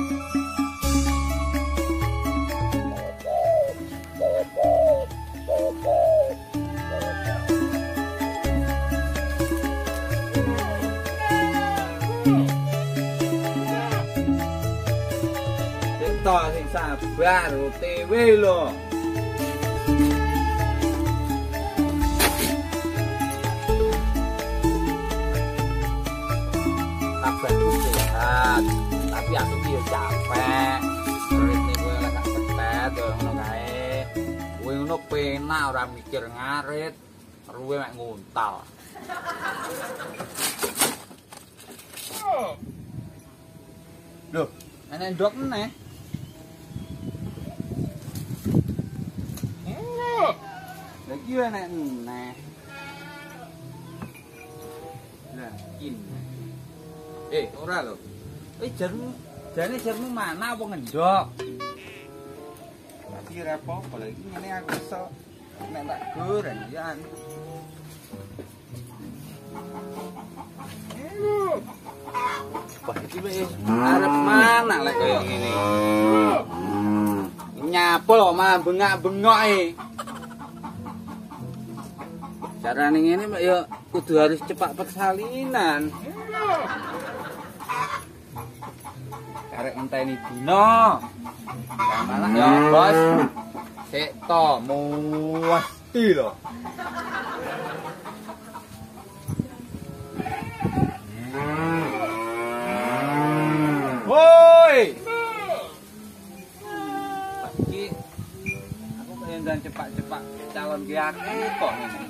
ต่อถึงสาบราโรเตเวโลตักแฟนทุกสิ่ tapi aku yo capek. Ritme kowe lek gak ketet yo ngono kae. Kowe ngono penak ora mikir ngarit, ruwe mek nguntal. Loh, enek ndok meneh. Lagi enek meneh. Lah. Eh, ora lho. Eh, jarmu, jane jarmu mana apa ngendok? Lagi ora apa-apa lagi ngene aku iso nek tak goreng ya. Wah, iki wis arep mana lek kaya ngene. Nyapol kok malah bengak-bengok e. Carane ngene ya kudu harus cepat persalinan. Karek enteni dina. Ya malah ya, Bos. Sik to, mesti lho. Woi. Iki aku pengen dan cepat-cepat calon ki aku kok ngene.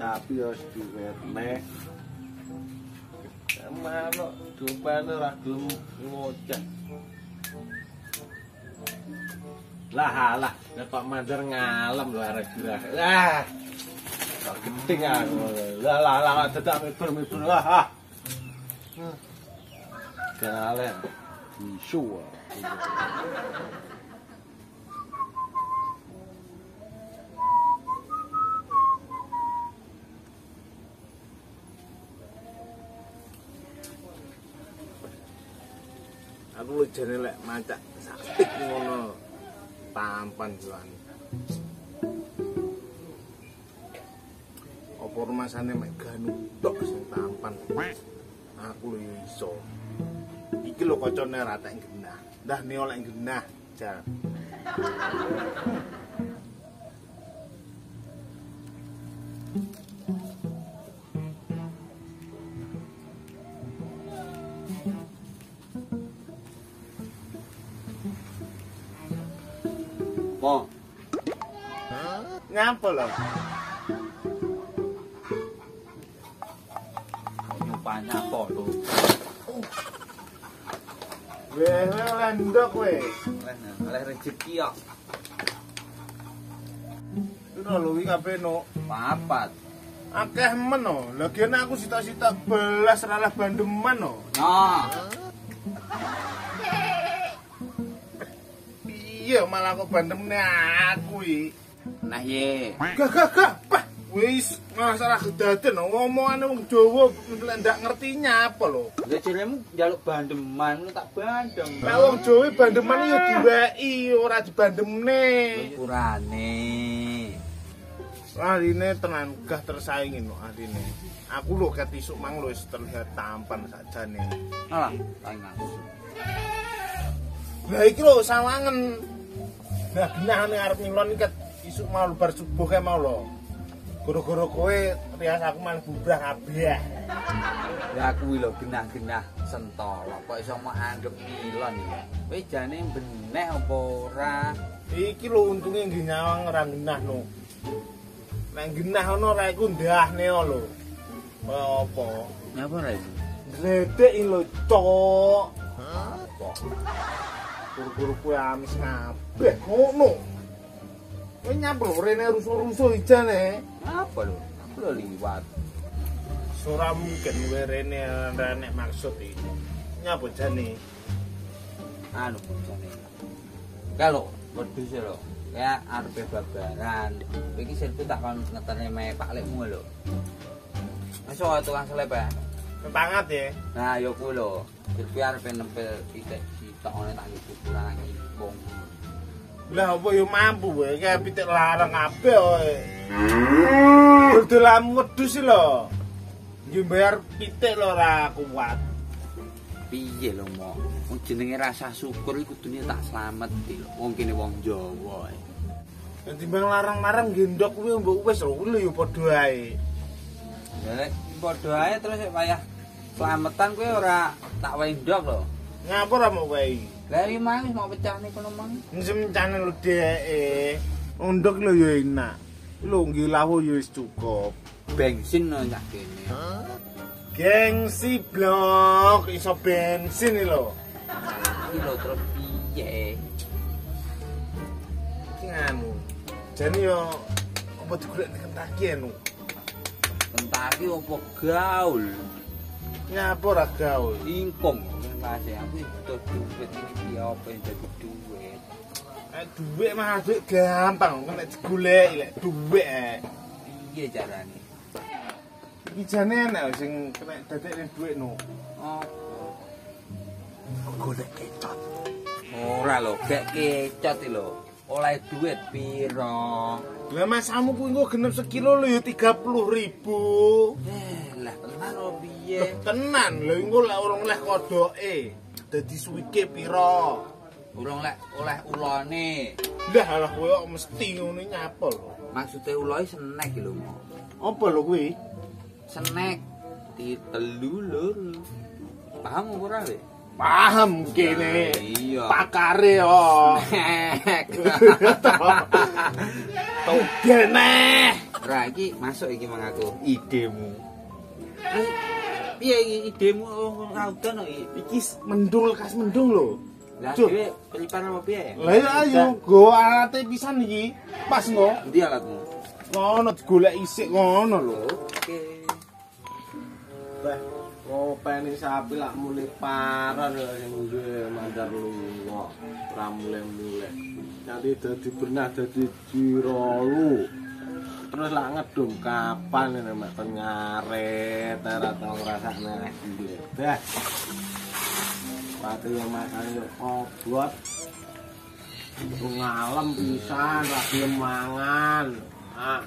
Tapi harus diwetne. Mana dupane ora gelem ngoceh. Lah lah, nek Pak Mandar ngalem lho arek dirah. Lah. Kok genting aku. Lah lah lah dadak mibur-mibur. Lah. Galen. Isu. Jane lek macak sakit ngono. Tampan juan. Apa rumasane mek ganu tok sing tampan. Aku lu yo iso. Iki lho kocone ora tak genah. Ndah ne oleh genah, Jan. Nyupanya apa lho? Weh, weh oleh ndok weh. Oleh rezeki kok. Itu iki kabeh no. Papat. Akeh men no. Lagian aku sita-sita belas ralah bandeman no. Nah, Iya malah kok bandemne aku iki. nah ye. Gak gak gak. Wis masalah kedaden ngomongane wong Jawa ndak ngertinya apa lho. Lah jenemu njaluk bandeman tak bandem. Lah wong Jawa bandeman yo diweki ora dibandemne. Ukurane. Arine tenan gah tersaingin no arine. Aku lho ket isuk mang lho wis terlihat tampan sakjane. Alah, tak ngaku. Lah iki lho sawangen. Lah genah arep ngilon iki ket isuk mau bar subuh kae mau lho. Goro-goro kowe rias aku malah bubrah kabeh. Ya kuwi lho genah-genah sentolo. Kok iso mau anggap ngilon ya. Kowe jane benek apa ora? Iki lho untunge nggih nyawang ora genah no. Nek genah ono ra iku ndahne lho. Kaya apa? Nyapa ora iki? Gledek iki lho, Cok. Apa? Guru-guru kowe amis kabeh ngono. Kowe nyampur rene rusuh-rusuh ijane. Apa lho? Aku lho liwat. Ora mungkin kowe rene ora nek maksud iki. Nyapa jane? Anu jane. Kalau wedhus lho. Kayak arepe babaran. Iki sirku tak kon ngeterne me Pak Lekmu lho. Iso tukang seleb ya. Banget ya. Nah, yo kuwi lho. Jadi arep nempel titik sitok ngene tak kuburan nang ibong. Lah apa yo mampu wae kayak pitik larang kabeh wae. Dodolan wedhus sih lho. Yo bayar pitik lho ora kuat. Piye lho, Mo? Wong jenenge rasa syukur iku kudune tak slameti lho. Wong kene wong Jawa. eh. Dadi bang larang-larang gendok kuwi mbok wis lho kuwi yo padha ae. Lek padha ae terus nek wayah slametan kuwi ora tak wae ndok lho. Ngapa ora mau wae? Lah iki mang wis mau pecah nih kono mang. Semencane lho dheke. Undok lho yo enak. Lho nggih lawu yo wis cukup. Bensin lho nyak kene. Gengsi blok iso bensin iki lho. Iki lho terus piye? Iki anu. Jane yo apa digolek nek Kentucky anu. Kentaki opo gaul? Nyapa ora gaul? Ingkung kan masih aku butuh duit ini piye apa yang jadi duit. Eh dhuwit mah dhuwit gampang kok nek digolek lek dhuwit eh. Piye carane? Iki jane enak sing kena dadekne dhuwit no. Oh, Golek kecot. ora lho, gek kecot iki lho. Oleh duit piro? Lah masamu kuwi engko genep sekilo lho ya 30 ribu. Eh, lah tenan lho piye? Tenan lho engko lek urung leh kodoke. Dadi suwike pira? Urung lek oleh ulone. Lah alah kowe kok mesti ngono nyapa lho. Maksude uloe snack lho, Mo. Apa lho kuwi? Snack di telu loro. Paham ora, Le? Paham kene. Pakare yo. Snack. Togene. Ora iki masuk iki mang aku idemu. Piye iki idemu oh, ora udan kok iki? Iki mendung lekas mendung lho. Lah dhewe prepare apa piye? Lah ya ayo go alate pisan iki. Pas ngo. Endi alatmu? Ngono digolek isik ngono lho. Oke. Bah, ngopeni sapi lak muni paran ya sing duwe mandar lunga. Ora mulai-mulai. Nanti dadi benah dadi jirolu. Terus lak ngedung kapan ini mak kon ngaret ora tau iki. Dah. Pati yang makan yo obot. Ngalem pisan gelem mangan. Ah.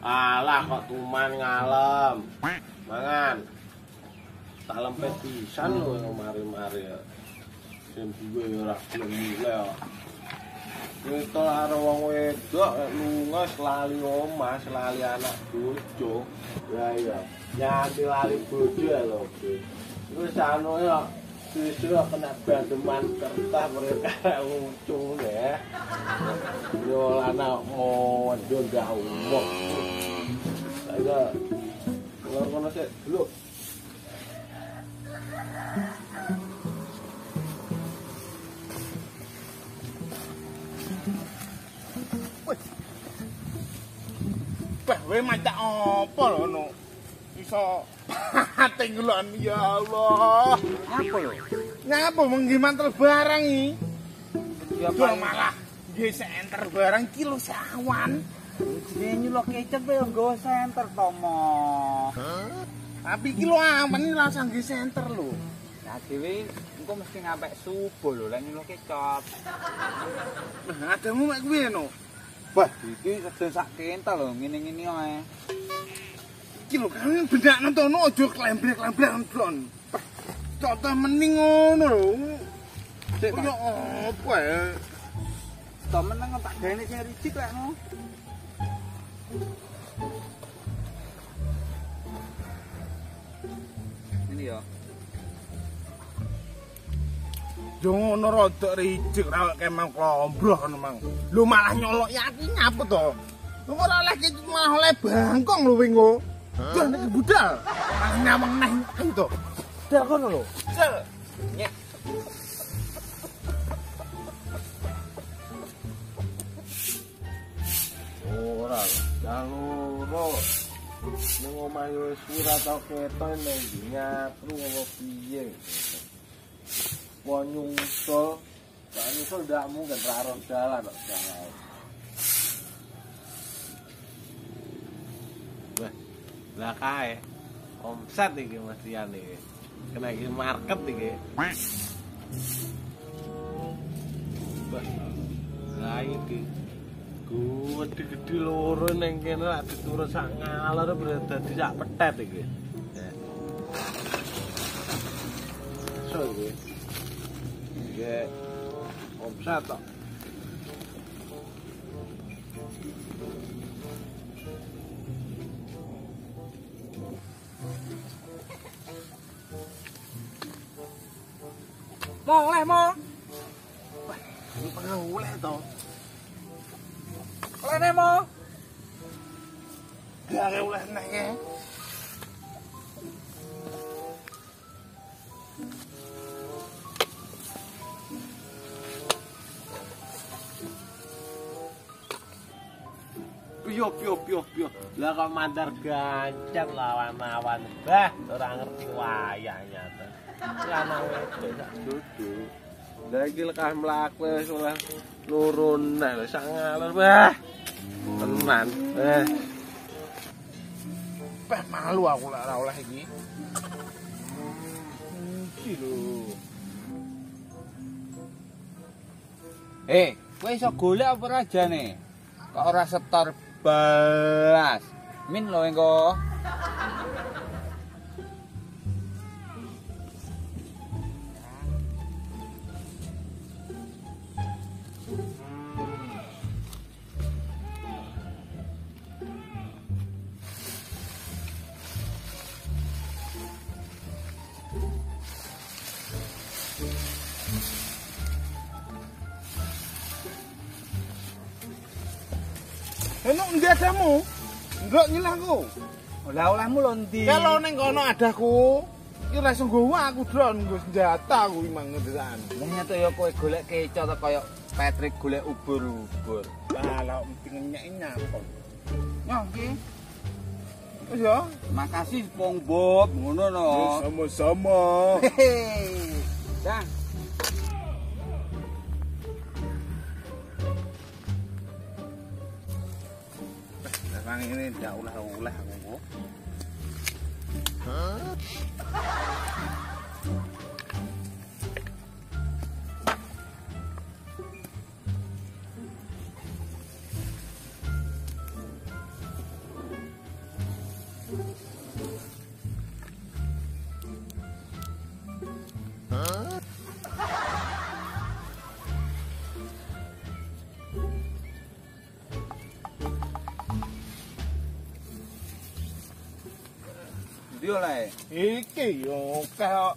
Alah kok tuman ngalem. Mangan. Tak lempet pisan yang mari-mari ya. Sing duwe ya ora gelem ya. Kita karo wong wedok lunga selali omah, selali anak bojo. Ya iya. Nyanti lali bojo ya lho. Terus anu ya Justru kena bandeman kertas mereka ucung ya. Yo anak mau wedok gak umok. Keluar kono sik dulu. Bah, we macak apa lho no? Iso tinggelon ya Allah. Apa lho? Ngapa menggi mantel barang iki? Ya malah nggih senter barang kilo sawan. jenenge nyulok kecap ya nggo senter to. Tapi kilo aman iki langsung nggih senter lho. Nah, dhewe engko mesti ngampek subuh lho lek nyulok kecap. Nah, adamu mek kuwi no. Wah, iki sedeng sak kental lho, ngene-ngene ae. Iki lho kan benak nontono aja klembrek-klembrek blon. Contoh mending ngono lho. Sik, Kaya apa ya? to meneng tak gaene sing ricik. Ini ya. Ngono rada ricik ra kemang klombroh ngono mang. Lho malah nyolok yakin apa to? Lu ora oleh ki malah oleh bangkong lho wingo. Dah nek budal. Malah nyameng neh ayo to. Dah kono lho. Cel. Nyek. Ora, jaluro. Ning omah yo wis ora tau keton ning nyatru apa piye. Wong nyusul, tak nyusul ndak mungkin ra roh dalan kok jalan. Wah, lah kae. omset iki Mas Rian iki. Kena iki market iki. Lah iki gede-gede loro ning kene lak diturun sak ngalor dadi sak petet iki. So iki. 이제 없었다. mong lại mong con hú lại to con lại đây mong gà gà lại này nghe. Lah mandar gancet lawan-lawan. Bah, ora ngerti wayahnya to. Lanang wedok sak duduk. Lah iki lekah mlaku wis oleh nek sak ngalor. Bah. Tenan. Eh. Peh malu aku lek ora oleh iki. Iki lho. Eh, kowe iso golek apa ora jane? Kok ora setor belas? Min lho engko. Ndi? Kalau ning kono adaku, iki ora nggowo aku dron nggo senjata aku iki mang ngendekan. Lah nyata ya kowe golek keco to kaya Patrick golek ubur-ubur. Lah penting nyek nyapa. Nyoh iki. Wis ya. Makasih Pong Bob, ngono no. Sama-sama. Hehe. Dah. Sekarang ini ndak ulah-ulah aku. 嗯、đưa này. Ý kiểu cao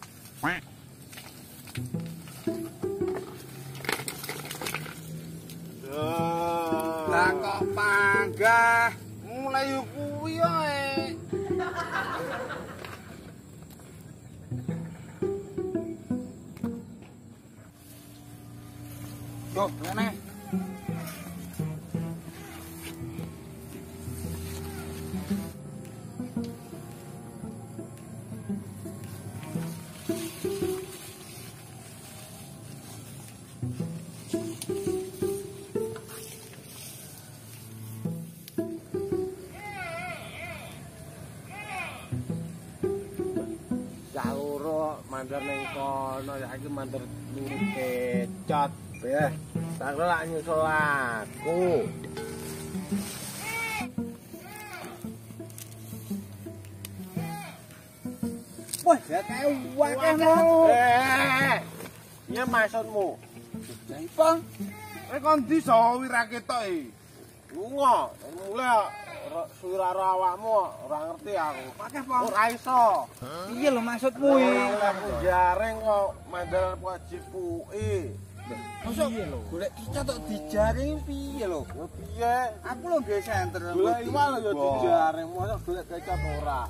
là có paga mulai vui ơi. Yo, mana mandar nuru kecot ya. Tak lak nyusul aku. Wah, ya kae wakeh mo. Eh. Ya maksudmu. Lah ipo? Kowe kon ndi so wira ketok e? Lunga, mulai suara awakmu ora ngerti aku. Wakeh po. Ora iso. Piye lho maksudmu iki? Aku jareng kok mandar wajib UI. Mosok golek kicot tok dijaring piye lho? Yo piye? Aku lho nggih senter. Golek iwal yo dijareng, mosok golek kecap ora.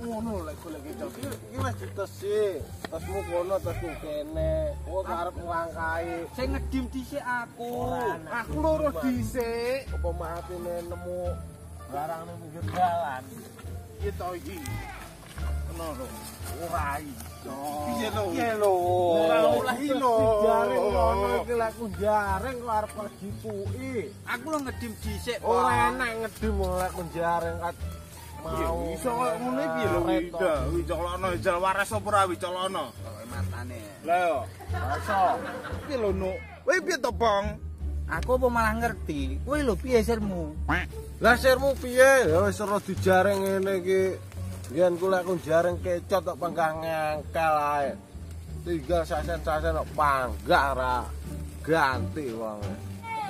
Ngono lek golek ketok. Iki wis ditesi. Tesmu kono, tesmu kene. Kowe arep nglangkai. Sing ngedim dhisik aku. Aku loro dhisik. Apa matine nemu barang ning pinggir dalan. Iki to iki. Kena lho. Ora iso. Piye lho? Piye lho? Ora oleh iki lho. Jareng ngono iki lek ku jareng kok arep pergi UI. Aku lho ngedim dhisik. Ora enak ngedem lek ku jareng kat mau iso kok ngono piye lho wi dah wi colokno jal waras apa ora wi colokno Kok matane. lah yo Rasa. piye lho nu wi piye to bong Aku apa malah ngerti. Kowe lho piye sirmu? Lah sirmu piye? Ya wis ora dijaring ngene iki. Yen kula aku jaring kecot tok panggah ngengkel ae. Tinggal sasen-sasen kok panggah ra ganti wong.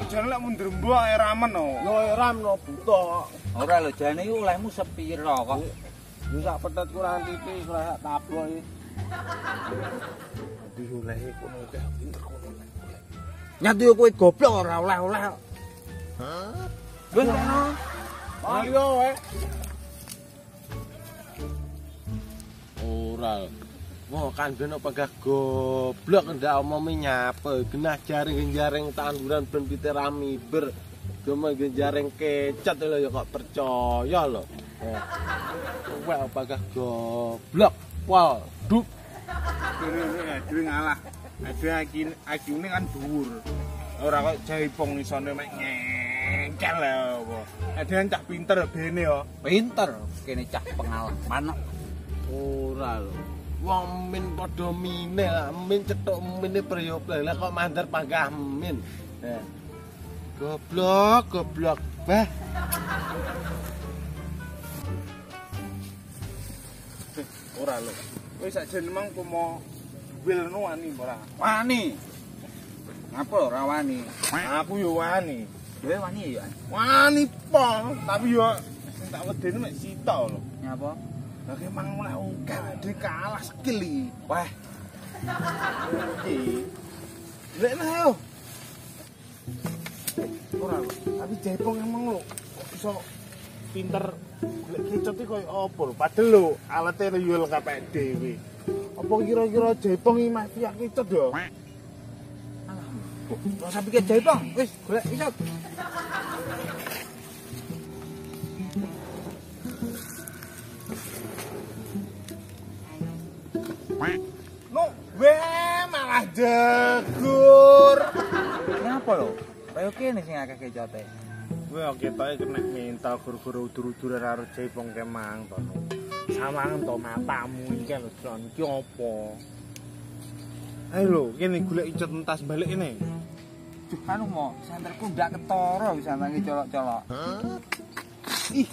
jan lek mundur mbok ae ramen no Yo ram no buta. Ora lho jane iki olehmu sepiro kok. Yo sak petet kurang titik ora sak tablo iki. diulehi kono teh pinter kono Nyatu yo kowe goblok ora oleh-oleh. Hah? Wis ngono. Ayo wae. Ora. Wah, kan beno panggah goblok ndak omomi nyapa. Genah jaring-jaring tanduran ben pite ramiber. Cuma jaring kecet lho ya kok percaya lho. Wah, panggah goblok. Wah, dup. Ini dhewe ngalah. Ada aki akine kan dhuwur. Ora kok jaipong isone mek ngengkel lho apa. Ada yang cah pinter bene yo. Pinter kene cah pengalaman. Ora lho. Wong min padha mine lah, min cetuk mine priyo lah kok mandar panggah min. Eh. Goblok, goblok. Bah, Ora lho. Wis sakjane mang pomo wilno wani ora. Wani. Ngapa ora wani? Aku yo wani. Dhewe wani ya. Wani po, tapi yo sing tak wedeni mek sita lho. Nyapa? Lah ki mang ukah dhewe kalah skill iki. Wah, Iki. Lek nah yo. Ora tapi jaipong emang lho kok iso pinter lek kicot iki koyo apa lho? Padahal lho alate yo lengkap dhewe. Apa kira-kira Jaipong iki itu kicet ya? Ora sampe ke Jaipong, wis golek kicet. No, weh malah jegur. Kenapa lo? Kayak kene sing akeh kecote. Weh oke tapi kena mental guru-guru udur-uduran harus Jaipong kemang to. Sawangen to matamu iki lho, Jon. Iki apa? Ayo lho, kene golek icet entas balik ini. Anu mo, santerku ndak ketara wis santange colok-colok. Ih.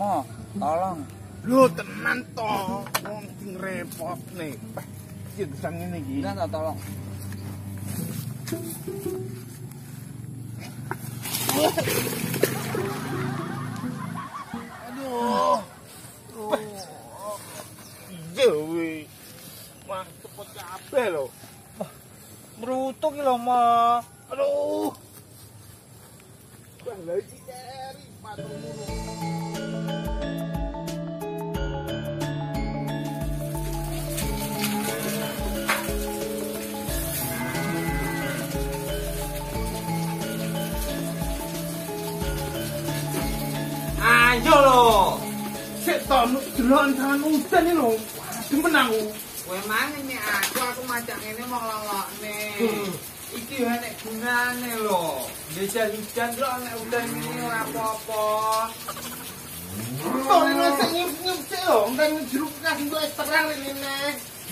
Mo, tolong. Lho tenan to. Wong sing repot nih. Iki bisa ngene iki. Tak tolong. Aduh. Oh. Dewi. Mantep kok kabeh lho. Merutu ki. Aduh. Delon tangan udan iki lho. Demen aku. Kowe mangan nek aku aku macak ngene mau ngelokne. Iki yo nek gunane lho. Jajal hujan lho nek udan ini ora apa-apa. To ini sik nyup-nyup sik lho, enteng jeruk kasih untuk ekstrak ini.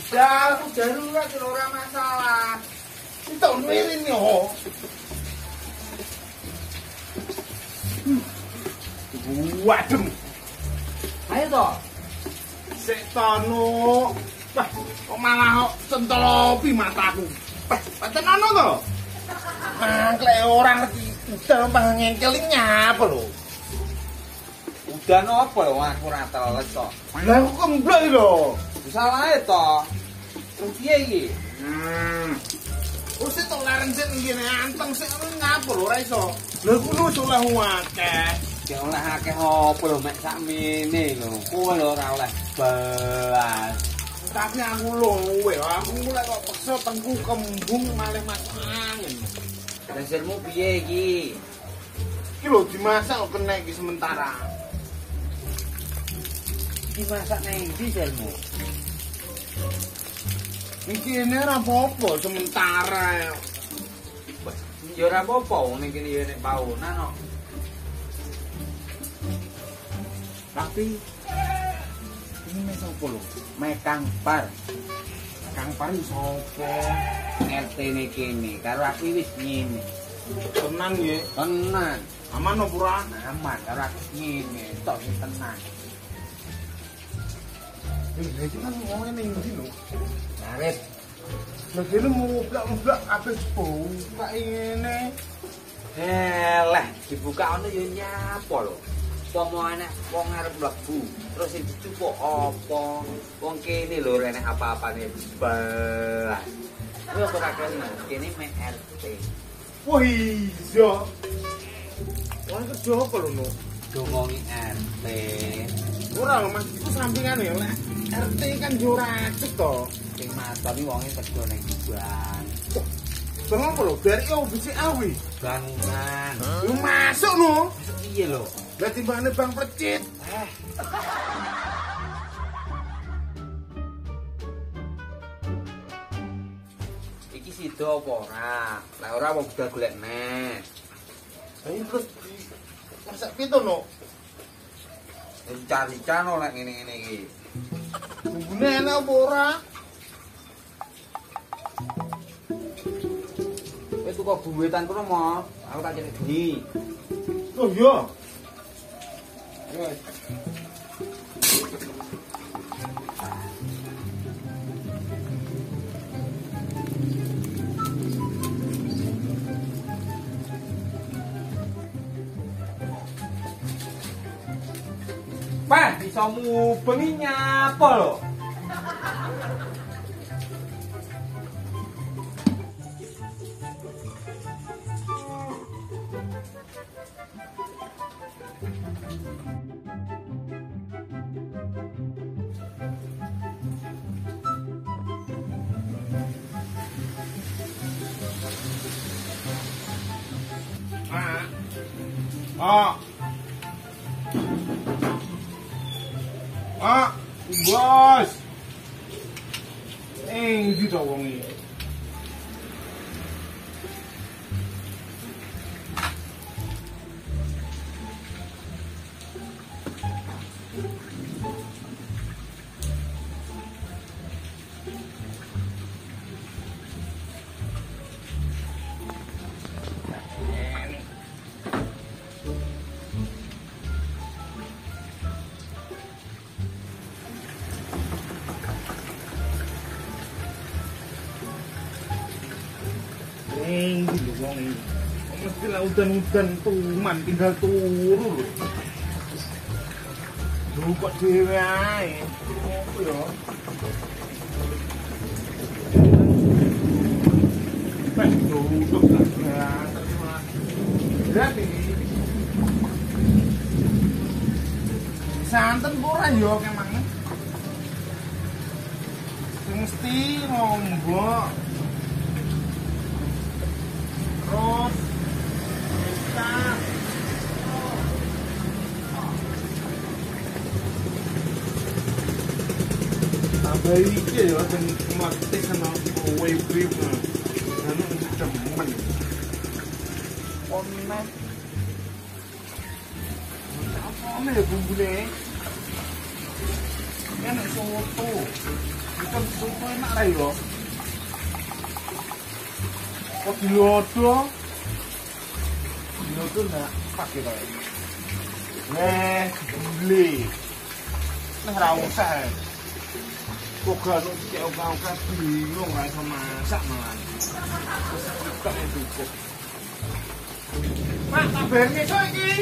Ya, aku darurat lho ora masalah. Itu mirin yo. Waduh, Ayo to. sik tono. Wah, kok malah kok centolopi mataku. Wah, pancen ono to? Mangklek ora ngerti udan apa ngengkel iki nyapa lho. Udan apa lho aku ora teles kok. Lah kok kemblok iki lho. Salahe to. Terus piye iki? Hmm. Wis tok lareng sik ngene anteng sik ngono ngapa lho ora iso. Lha kulo wis oleh akeh. Ya oleh akeh apa lho mek sakmene lho. Kowe lho ora oleh belas. Tapi aku lho kowe, aku mulai kok peksa tengku kembung malih masuk angin. Dasarmu piye iki? Iki lho dimasak kok kena iki sementara. Dimasak nang ndi jalmu? Iki ini ora apa-apa sementara. Ya ora apa-apa wong ning kene ya nek paunan kok. tapi ini main sopo lho. Main kangpar kangpar ini sopo RT ini kini karo aku wis ngini tenang eh, ya tenang aman no pura aman karo aku ngini tok sih tenang ini kan ngomongnya nih ngerti lho. Ngaret Lagi lu mau blak-blak abis buka ini. Eh, lah, dibuka ini ya nyapo lho. Pomo enek wong arep mlebu, terus sing dicupuk apa? Wong kene lho renek apa-apane blas. Kuwi kok ora kenal, kene mek RT. Wah iya. Wah kerja apa lho no? Dongongi RT. Ora lho Mas, iku sampingan ya RT kan yo ora cek to. Sing matoni wonge kerja ning ban. Bang apa lho? Dari yo bisa awi. Bangunan. Lu masuk no. Piye lho? Lah timbangane Bang Precit. Eh, iki sida apa ora? Lah ora wong budal golek neh. Ayo terus masak pitu no. Cari-cano lek ngene-ngene iki. Bumbune enak apa ora? Kowe tuku bumbuetan kono mo, aku tak cek bengi. Oh iya. Pak, bisa mubeng nyapa loh. Udan-udan tuman tinggal turu lho. Kok dhewe ae. Opo ya? Wes duduk lah. Berarti santen ora yo kemang. Mesti ngombok. Terus tambah iki ya. Omen. Apa ya? Enak soto. Pakai. Nih, beli. Nih ra usah. Gak ono cek oka-oka bingung ra iso masak malah. Kita kok. Pak, bayar ngesok iki.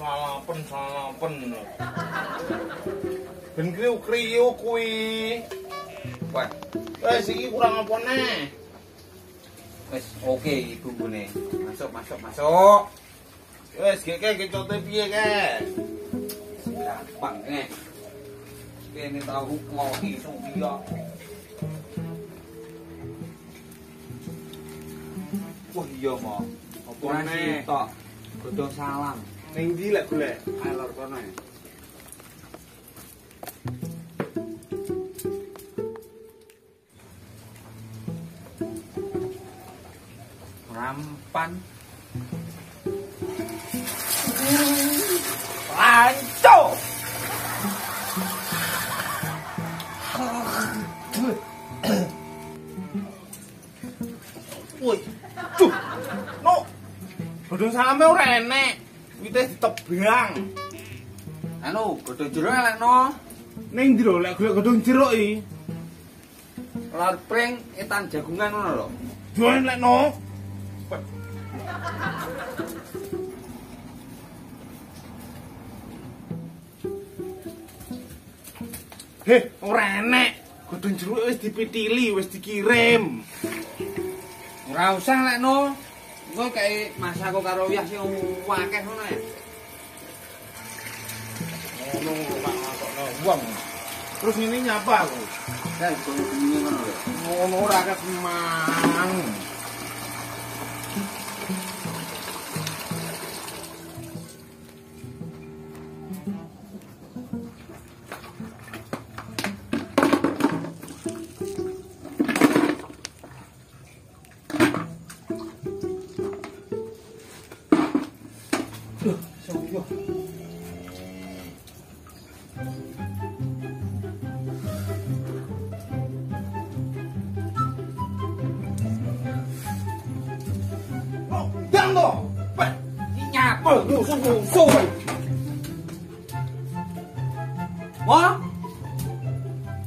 Lalapan lho. Ben kriu-kriu kuwi. Wah, Wes iki kurang apa neh? wis oke ibu bune. Masuk, masuk, masuk. Wes gek kecote piye ke? Gampang eh. Kene tahu ngopi supiya. Wah iya mo. Apa neh? sitok. Godhong salam. Ning ndi lek golek? Alor kono ya. Rampan. Lanco. Woi. Duh. No. Bodong salame ora enek. Wite ditebang. Anu, godhong jero elekno. Ning ndi lho lek golek godhong jeruk iki? Lor pring etan jagungan ngono lho. Jualan lek no. Heh, ora enek. Godhong jeruk wis dipitili, wis dikirim. Ora usah lekno. Engko kae masaku karo wiyah sing akeh ngono ya. Ngono Pak masukno wong. Terus ini nyapa aku? Kan kono jenenge ngono lho. Ngono ora kesemang. Sungguh Mo?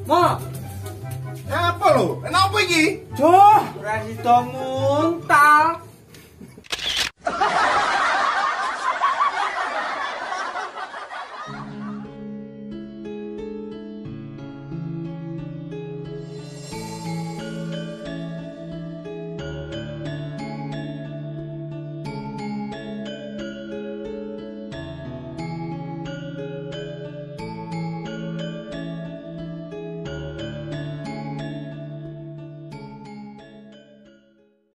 Mo? Apa lo? Kenapa iki? Duh, ora sida.